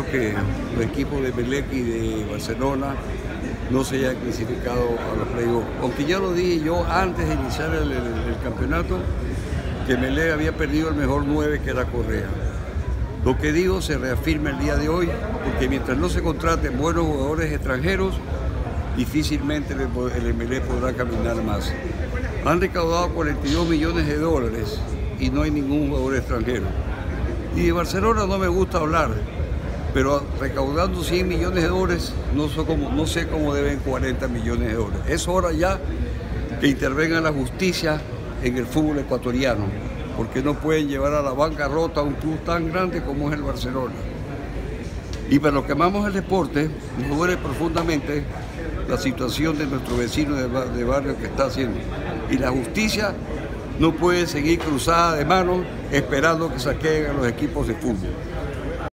que los equipos de Belec y de Barcelona no se hayan clasificado a los playoffs. Aunque ya lo dije yo antes de iniciar el, campeonato, que Melec había perdido el mejor 9 que era Correa. Lo que digo se reafirma el día de hoy, porque mientras no se contraten buenos jugadores extranjeros, difícilmente el MLE podrá caminar más. Han recaudado 42 millones de dólares y no hay ningún jugador extranjero. Y de Barcelona no me gusta hablar, pero recaudando 100 millones de dólares, no sé cómo, deben 40 millones de dólares. Es hora ya que intervenga la justicia en el fútbol ecuatoriano, porque no pueden llevar a la bancarrota a un club tan grande como es el Barcelona. Y para los que amamos el deporte, nos duele profundamente la situación de nuestro vecino de, barrio que está haciendo. Y la justicia no puede seguir cruzada de manos esperando que saquen a los equipos de fútbol.